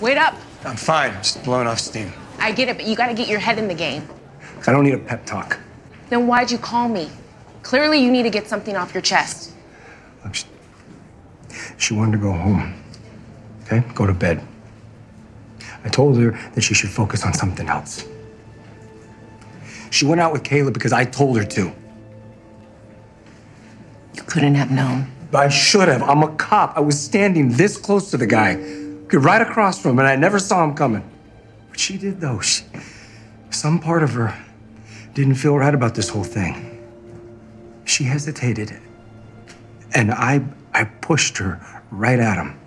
Wait up. I'm fine. Just blowing off steam. I get it, but you gotta get your head in the game. I don't need a pep talk. Then why'd you call me? Clearly, you need to get something off your chest. Look, she, she wanted to go home. Okay? Go to bed. I told her that she should focus on something else. She went out with Caleb because I told her to. You couldn't have known. I should have. I'm a cop. I was standing this close to the guy, right across from him, and I never saw him coming. But she did, though. She, some part of her didn't feel right about this whole thing. She hesitated, and I, I pushed her right at him.